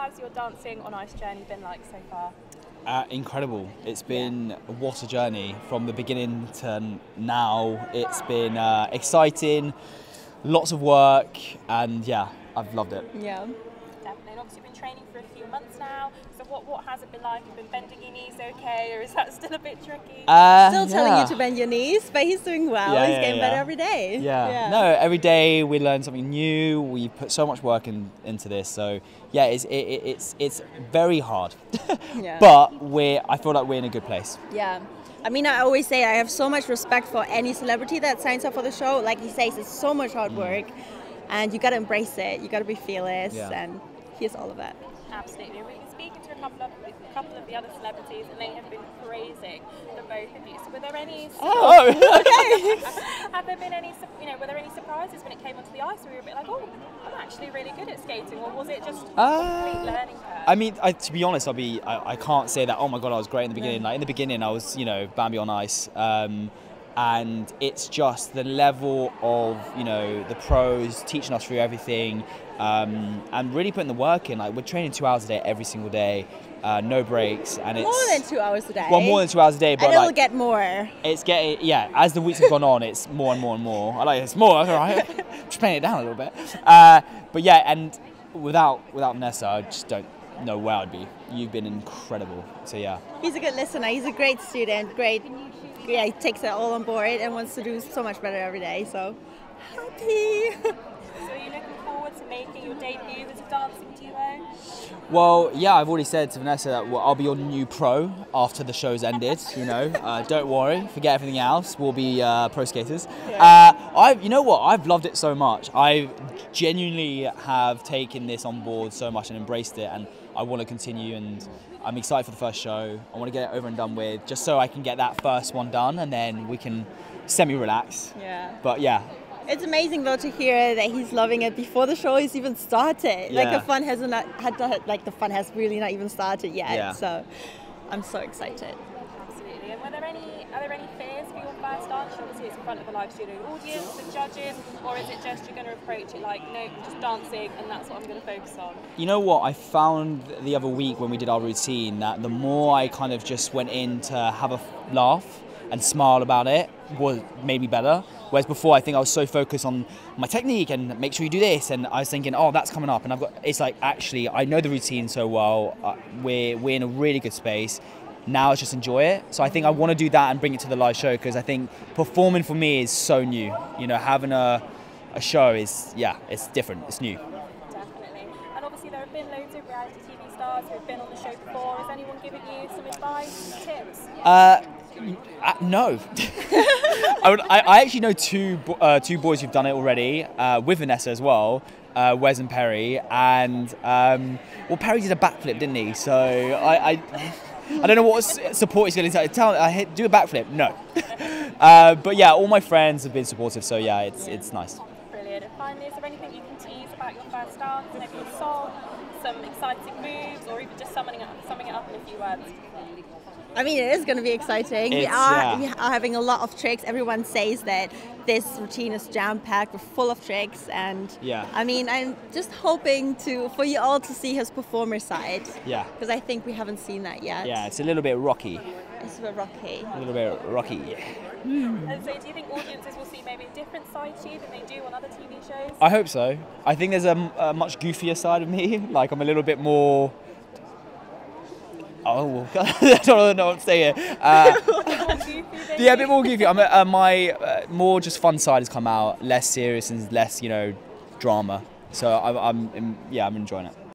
has your dancing on ice journey been like so far? Uh, incredible. It's been what a journey from the beginning to now. It's been uh, exciting, lots of work, and yeah, I've loved it. Yeah. Definitely. And obviously, you've been training for a few months now. So, what, what has it been like? You've been bending your knees okay, or is that still a bit tricky? Uh, Still telling you to bend your knees, but he's doing well. Yeah, he's yeah, getting yeah. better every day. Yeah. No, every day we learn something new. We put so much work in, into this. So yeah, it's it, it, it's it's very hard, Yeah. but we're I feel like we're in a good place. Yeah. I mean, I always say I have so much respect for any celebrity that signs up for the show. Like he says, it's so much hard work, and you got to embrace it. You got to be fearless, Mm. Yeah. and here's all of that. Absolutely. We've been speaking to a couple of a couple of the other celebrities, and they have been praising the both of you. So, were there any? Oh, okay. Have there been any? You know, were there any surprises when it came onto the ice? Where you were a bit like, oh, I'm actually really good at skating, or was it just a Uh, complete learning curve? I mean, I, to be honest, I'll be. I, I can't say that. Oh my god, I was great in the beginning. Like in the beginning, I was, you know, Bambi on ice, um, and it's just the level of, you know, the pros teaching us through everything, um, and really putting the work in. Like we're training two hours a day every single day, uh, no breaks, and it's more than two hours a day. well more than two hours a day. But and it'll like get more. it's getting yeah. As the weeks have gone on, it's more and more and more. I like it's more. All right, just playing it down a little bit. Uh, but yeah, and without without Nessa, I just don't know where I'd be. You've been incredible. So yeah. He's a good listener. He's a great student. Great. Yeah, he takes it all on board and wants to do so much better every day. So happy. So, you're you looking forward to making your debut as a dancing duo? Well, yeah, I've already said to Vanessa that well, I'll be your new pro after the show's ended. You know, uh, don't worry, forget everything else. We'll be uh, pro skaters. Uh, I, you know what? I've loved it so much. I genuinely have taken this on board so much and embraced it, and I want to continue. And I'm excited for the first show. I want to get it over and done with, just so I can get that first one done, and then we can semi-relax. Yeah. But yeah, It's amazing though to hear that he's loving it before the show has even started. Yeah. Like the fun hasn't had to, like the fun has really not even started yet. Yeah. So I'm so excited. Absolutely. And were there any? Are there any fears for your first dance? Obviously, it's in front of a live studio audience, the judges, or is it just you're going to approach it like, no, I'm just dancing, and that's what I'm going to focus on? You know what? I found the other week when we did our routine that the more I kind of just went in to have a laugh and smile about it was made me better. Whereas before, I think I was so focused on my technique and make sure you do this, and I was thinking, oh, that's coming up, and I've got. It's like actually, I know the routine so well. Uh, we're we're in a really good space. Now it's just enjoy it. So I think I want to do that and bring it to the live show because I think performing for me is so new. You know, having a a show is yeah, it's different. It's new. Definitely. And obviously, there have been loads of reality TV stars who have been on the show before. Has anyone given you some advice, tips? Uh, uh, no. I, would, I, I actually know two uh, two boys who've done it already uh, with Vanessa as well, uh, Wes and Perri, and um, well, Perri did a backflip, didn't he? So I. I I don't know what support he's going to tell. I hit, do a backflip. No, uh, but yeah, all my friends have been supportive. So yeah, it's it's nice. Brilliant. And finally, is there anything you can tease about your first dance? Maybe a song, some exciting moves, or even just summing it up, summing it up in a few words? I mean, it is going to be exciting. we are yeah. we are having a lot of tricks. Everyone says that this routine is jam packed, we're full of tricks, and Yeah. I mean, I'm just hoping to for you all to see his performer side Yeah, because I think we haven't seen that yet. yeah, it's a little bit rocky, it's a bit rocky. a little bit rocky. And so, do you think audiences will see maybe a different side to you than they do on other TV shows? I hope so. I think there's a much goofier side of me. Like I'm a little bit more. Oh, I don't know what to say here. Uh, yeah, a bit more goofy. I'm a, uh, my uh, more just fun side has come out, less serious and less, you know, drama. So I'm, I'm, yeah, I'm enjoying it.